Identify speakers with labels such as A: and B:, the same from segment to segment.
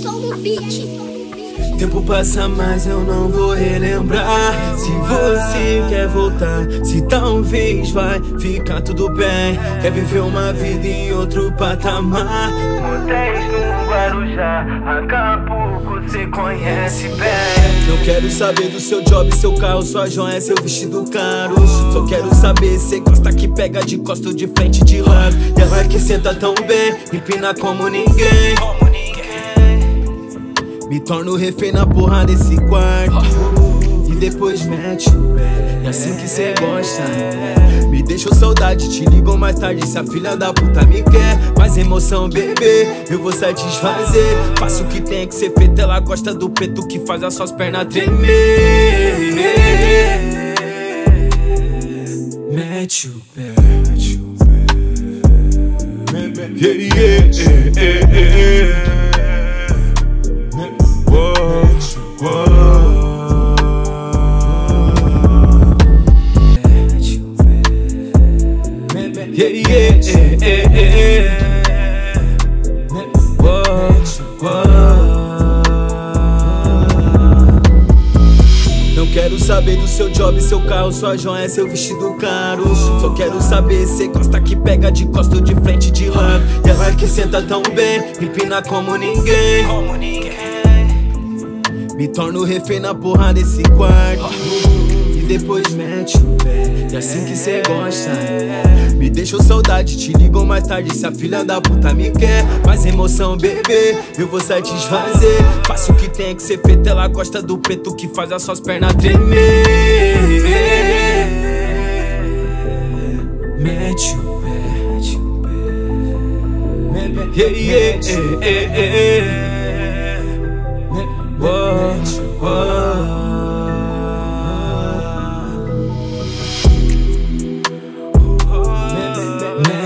A: No beat.
B: Tempo passa, mas eu não vou relembrar. Se você quer voltar, se talvez vai ficar tudo bem. Quer viver uma vida em outro patamar. Motéis no Guarujá, Acapulco, você conhece bem. Não quero saber do seu job, seu carro, sua joia, seu vestido caro. Só quero saber se gosta que pega de costa ou de frente de lado. E ela que senta tão bem, empina como ninguém. Me torno refém na porra desse quarto. E depois mete o pé. É assim que cê gosta. Me deixou saudade, te ligo mais tarde. Se a filha da puta me quer Mais emoção, bebê. Eu vou satisfazer. Faço o que tem que ser feito. Ela gosta do preto que faz as suas pernas tremer. Mete o pé. Mete o pé. Yeah, yeah, yeah, yeah. Yeah, yeah, yeah, yeah. Whoa, whoa. Não quero saber do seu job, seu carro, sua joia, seu vestido caro. Só quero saber se gosta que pega de costa ou de frente de lado. E ela que senta tão bem, empina como ninguém. Me torno refém na porra desse quarto depois mete o pé É assim que cê gosta Me deixou saudade, te ligo mais tarde Se a filha da puta me quer Mais emoção, bebê Eu vou satisfazer Faço o que tem que ser feito Ela gosta do preto que faz as suas pernas tremer Mete o pé Yeah, yeah, yeah, yeah, yeah. Whoa.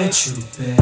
B: noite é.